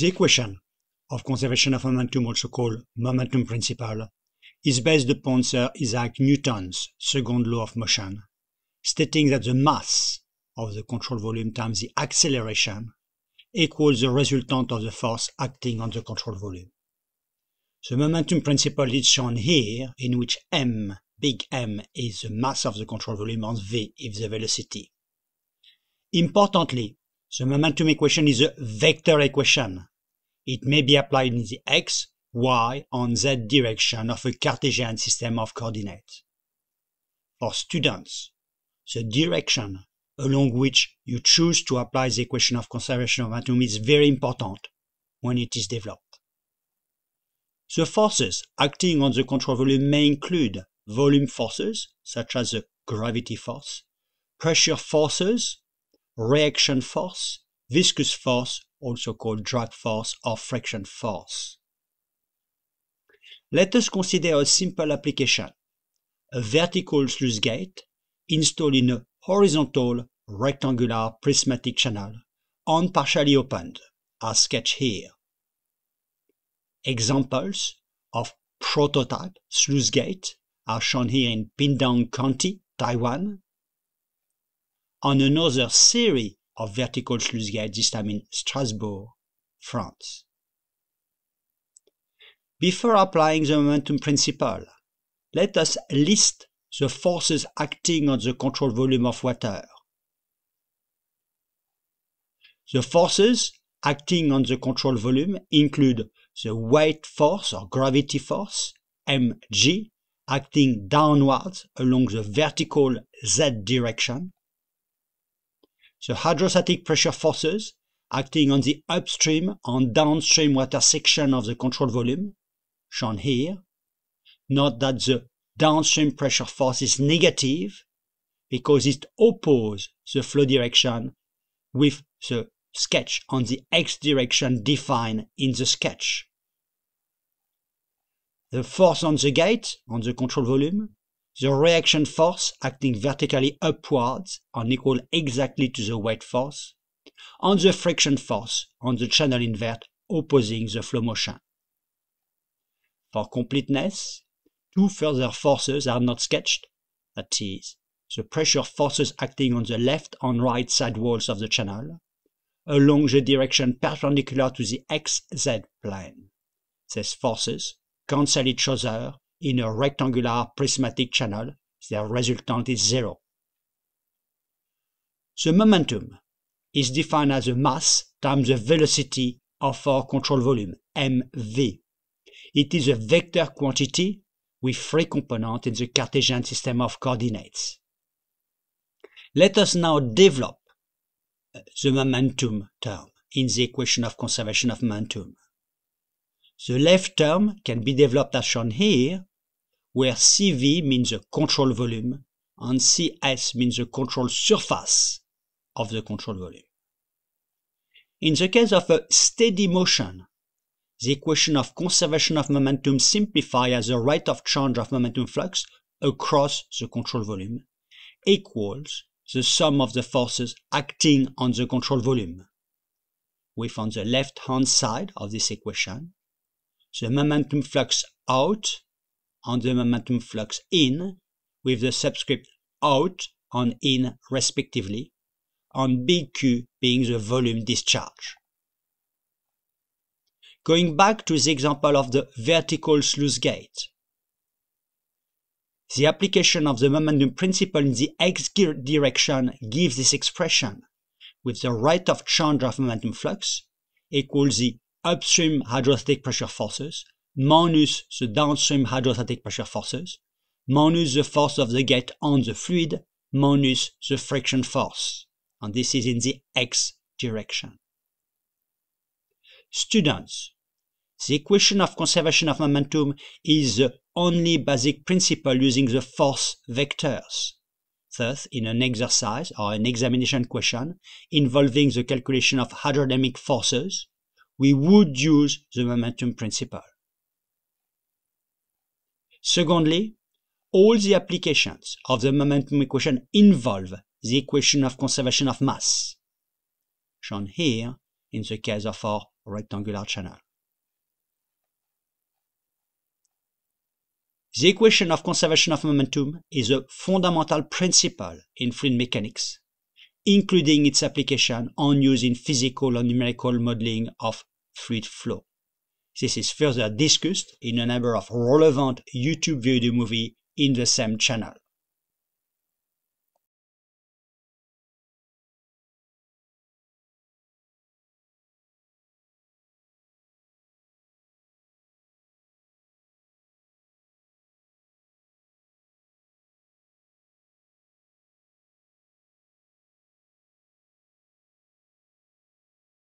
The equation of conservation of momentum, also called momentum principle, is based upon Sir Isaac Newton's second law of motion, stating that the mass of the control volume times the acceleration equals the resultant of the force acting on the control volume. The momentum principle is shown here, in which m, big M, is the mass of the control volume and v is the velocity. Importantly, the momentum equation is a vector equation. It may be applied in the x, y, and z direction of a Cartesian system of coordinates. For students, the direction along which you choose to apply the equation of conservation of momentum is very important when it is developed. The forces acting on the control volume may include volume forces, such as the gravity force, pressure forces, reaction force, viscous force, also called drag force or friction force. Let us consider a simple application, a vertical sluice gate installed in a horizontal rectangular prismatic channel and partially opened, as sketched here. Examples of prototype sluice gate are shown here in Pingtung County, Taiwan, on another series of vertical sluice gates, this time in Strasbourg, France. Before applying the momentum principle, let us list the forces acting on the control volume of water. The forces acting on the control volume include the weight force or gravity force, mg, acting downwards along the vertical z direction, the hydrostatic pressure forces acting on the upstream and downstream water section of the control volume, shown here. Note that the downstream pressure force is negative because it opposes the flow direction with the sketch on the x direction defined in the sketch. The force on the gate, on the control volume, the reaction force acting vertically upwards and equal exactly to the weight force, and the friction force on the channel invert opposing the flow motion. For completeness, two further forces are not sketched, that is, the pressure forces acting on the left and right side walls of the channel, along the direction perpendicular to the xz plane. These forces cancel each other in a rectangular prismatic channel, the resultant is zero. The momentum is defined as the mass times the velocity of our control volume, mv. It is a vector quantity with three components in the Cartesian system of coordinates. Let us now develop uh, the momentum term in the equation of conservation of momentum. The left term can be developed as shown here where CV means the control volume and CS means the control surface of the control volume. In the case of a steady motion, the equation of conservation of momentum simplifies as the rate of change of momentum flux across the control volume equals the sum of the forces acting on the control volume. With on the left hand side of this equation, the momentum flux out on the momentum flux in with the subscript out and in respectively, and BQ being the volume discharge. Going back to the example of the vertical sluice gate, the application of the momentum principle in the x direction gives this expression, with the rate of change of momentum flux equals the upstream hydrostatic pressure forces minus the downstream hydrostatic pressure forces, minus the force of the gate on the fluid, minus the friction force. And this is in the x direction. Students, the equation of conservation of momentum is the only basic principle using the force vectors. Thus, in an exercise or an examination question involving the calculation of hydrodynamic forces, we would use the momentum principle. Secondly, all the applications of the momentum equation involve the equation of conservation of mass, shown here in the case of our rectangular channel. The equation of conservation of momentum is a fundamental principle in fluid mechanics, including its application on use in physical and numerical modeling of fluid flow. This is further discussed in a number of relevant YouTube video movie in the same channel.